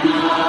Krishna